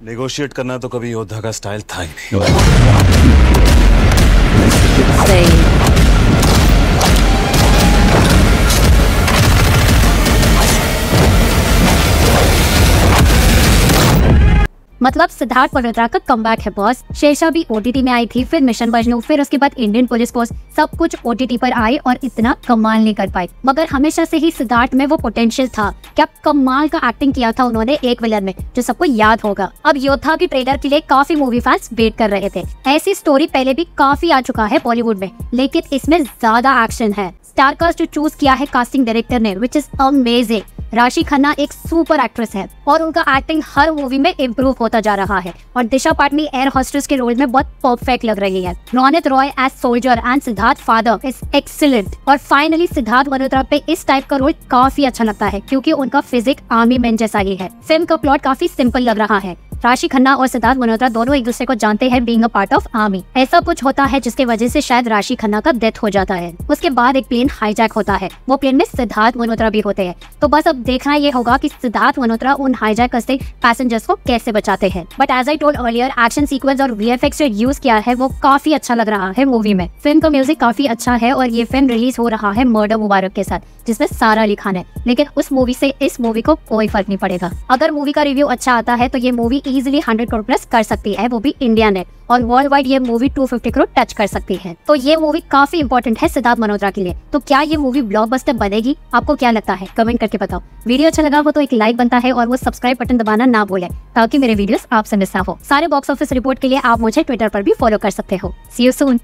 Negotiate करना तो कभी योद्धा का स्टाइल था ही नहीं। मतलब सिद्धार्थ मल्होत्रा का कमबैक है बॉस शेरशाह भी ओटीटी में आई थी, फिर मिशन बजनू, फिर उसके बाद इंडियन पुलिस फोर्स सब कुछ ओटीटी पर आए और इतना कमाल नहीं कर पाए। मगर हमेशा से ही सिद्धार्थ में वो पोटेंशियल था। क्या कमाल का एक्टिंग किया था उन्होंने एक विलन में, जो सबको याद होगा। अब योद्धा के ट्रेलर के लिए काफ़ी मूवी फैंस वेट कर रहे थे। ऐसी स्टोरी पहले भी काफ़ी आ चुका है बॉलीवुड में, लेकिन इसमें ज़्यादा एक्शन है। स्टारकास्ट जो चूज़ किया है कास्टिंग डायरेक्टर ने विच इज़ अमेजिंग राशि खन्ना एक सुपर एक्ट्रेस है और उनका एक्टिंग हर मूवी में इम्प्रूव होता जा रहा है। और दिशा पाटनी एयर हॉस्टेस के रोल में बहुत परफेक्ट लग रही है। Ronit Roy as soldier and Siddharth father is excellent और फाइनली सिद्धार्थ मल्होत्रा पे इस टाइप का रोल काफ़ी अच्छा लगता है, क्यूँकी उनका फिजिक आर्मी मैन जैसा ही है। फ़िल्म का प्लॉट काफ़ी सिंपल लग रहा है। राशि खन्ना और सिद्धार्थ मल्होत्रा दोनों एक दूसरे को जानते हैं being a part of army ऐसा कुछ होता है जिसके वजह से शायद राशि खन्ना का डेथ हो जाता है। उसके बाद एक प्लेन हाईजैक होता है। वो प्लेन में सिद्धार्थ मल्होत्रा भी होते हैं। तो बस अब देखना ये होगा कि सिद्धार्थ मल्होत्रा उन हाईजैक से पैसेंजर्स को कैसे बचाते हैं। But as I told earlier action sequence और वीएफएक्स जो यूज़ किया है, वो काफ़ी अच्छा लग रहा है मूवी में। फ़िल्म का म्यूज़िक काफ़ी अच्छा है और ये फ़िल्म रिलीज़ हो रहा है मर्डर मुबारक के साथ, जिसमें सारा अली खान है। लेकिन उस मूवी से इस मूवी को कोई फ़र्क नहीं पड़ेगा। अगर मूवी का रिव्यू अच्छा आता है तो ये movie easily hundred crore plus कर सकती है, वो भी इंडिया नेट और वर्ल्ड वाइड ये मूवी 250 करोड़ टच कर सकती है। तो ये मूवी काफ़ी इंपॉर्टेंट है सिद्धार्थ मल्होत्रा के लिए। तो क्या ये मूवी ब्लॉकबस्टर बनेगी? आपको क्या लगता है? कमेंट करके बताओ। वीडियो अच्छा लगा हो तो एक लाइक बनता है और वो सब्सक्राइब बटन दबाना ना भूले, ताकि मेरे वीडियोस आपसे मिस ना हो। सारे बॉक्स ऑफ़िस रिपोर्ट के लिए आप मुझे ट्विटर पर भी फॉलो कर सकते हो। सी यू सून